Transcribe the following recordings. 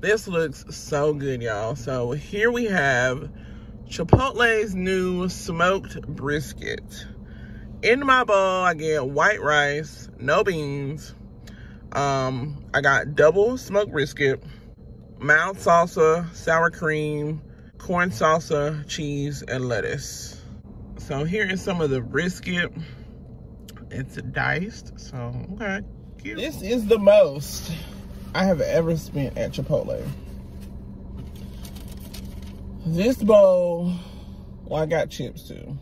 This looks so good, y'all. So here we have Chipotle's new smoked brisket. In my bowl, I get white rice, no beans. Um, I got double smoked brisket, mild salsa, sour cream, corn salsa, cheese, and lettuce. So here is some of the brisket. It's diced, so okay. Cute. This is the most I have ever spent at Chipotle. This bowl, well, I got chips too.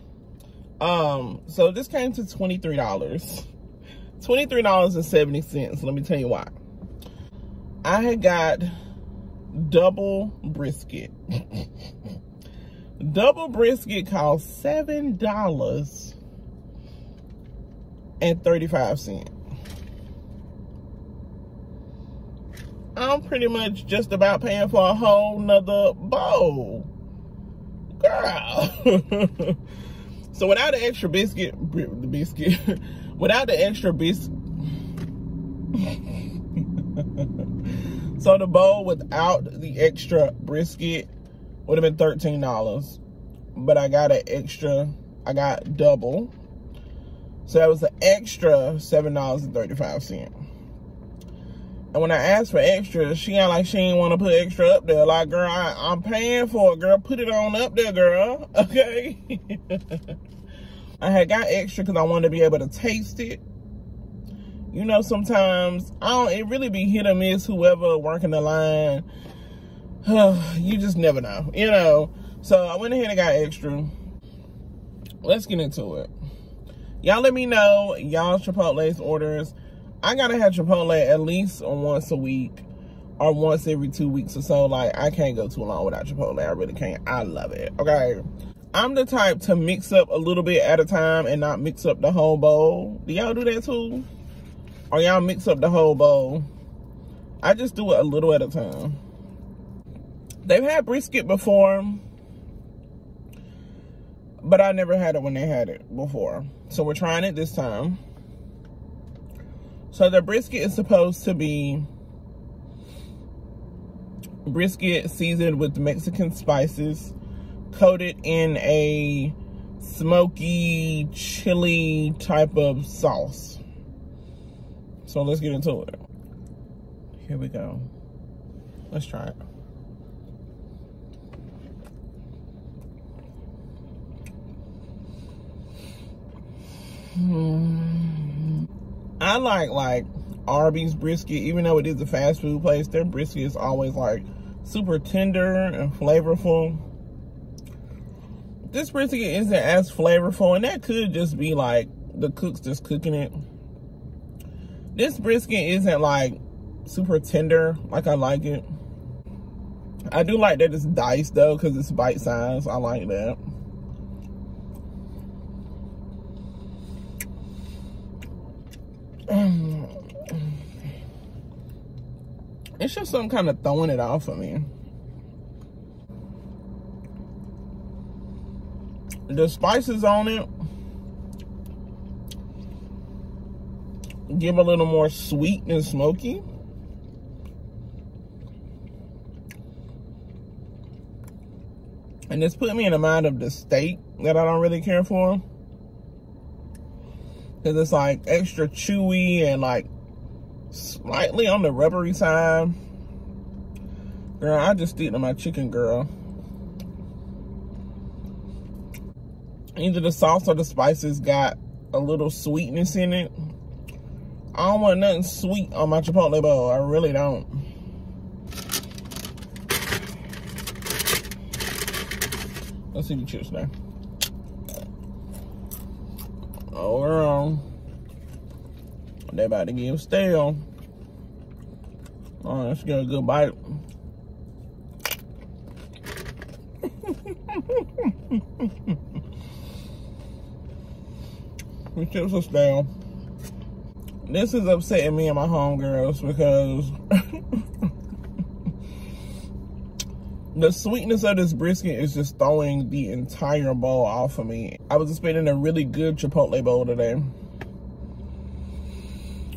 Um, so this came to $23. $23.70. Let me tell you why. I had got double brisket. double brisket cost $7 and 35 cents. I'm pretty much just about paying for a whole nother bowl. Girl. so without the extra biscuit, the biscuit, without the extra biscuit, so the bowl without the extra brisket would have been $13. But I got an extra, I got double. So that was an extra $7.35. And when I asked for extra, she got like she didn't want to put extra up there. Like, girl, I, am paying for it, girl. Put it on up there, girl. Okay. I had got extra because I wanted to be able to taste it. You know, sometimes I don't. It really be hit or miss. Whoever working the line, you just never know. You know. So I went ahead and got extra. Let's get into it. Y'all let me know y'all Chipotle's orders I gotta have Chipotle at least once a week or once every two weeks or so. Like, I can't go too long without Chipotle. I really can't. I love it. Okay. I'm the type to mix up a little bit at a time and not mix up the whole bowl. Do y'all do that too? Or y'all mix up the whole bowl? I just do it a little at a time. They've had brisket before, but I never had it when they had it before. So we're trying it this time. So the brisket is supposed to be brisket seasoned with Mexican spices, coated in a smoky chili type of sauce. So let's get into it. Here we go. Let's try it. Hmm. I like like Arby's brisket, even though it is a fast food place, their brisket is always like super tender and flavorful. This brisket isn't as flavorful, and that could just be like the cooks just cooking it. This brisket isn't like super tender like I like it. I do like that it's diced though, because it's bite size. I like that. It's just some kind of throwing it off of me. The spices on it give a little more sweet and smoky. And it's put me in the mind of the steak that I don't really care for. Because it's like extra chewy and like slightly on the rubbery side. Girl, I just stick my chicken, girl. Either the sauce or the spices got a little sweetness in it. I don't want nothing sweet on my Chipotle bowl. I really don't. Let's see the chips now. Oh, girl. They about to get stale. Oh, let's get a good bite. the chips are stale. This is upsetting me and my homegirls because the sweetness of this brisket is just throwing the entire bowl off of me. I was expecting a really good Chipotle bowl today.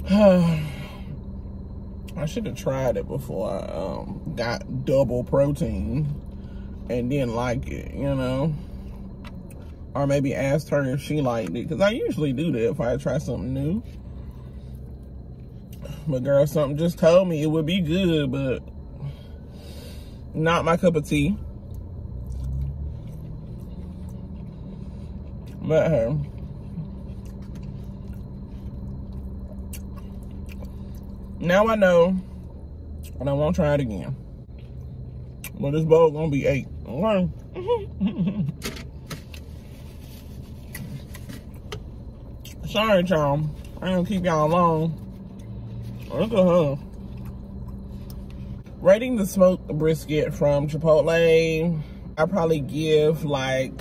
I should have tried it before I um, got double protein and didn't like it, you know? Or maybe asked her if she liked it, because I usually do that if I try something new. But girl, something just told me it would be good, but not my cup of tea. But her. Now I know, and I won't try it again. But this bowl gonna be eight. Okay. Sorry, y'all. I gonna keep y'all long. Look at her. Rating the smoked brisket from Chipotle, I probably give like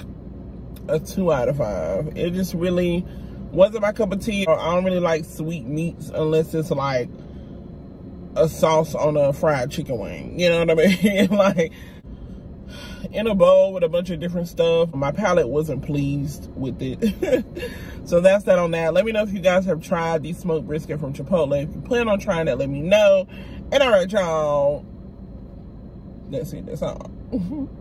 a two out of five. It just really wasn't my cup of tea. I don't really like sweet meats unless it's like a sauce on a fried chicken wing. You know what I mean? like in a bowl with a bunch of different stuff. My palate wasn't pleased with it. so that's that on that. Let me know if you guys have tried the smoked brisket from Chipotle. If you plan on trying that, let me know. And all right, y'all. That's it. That's all.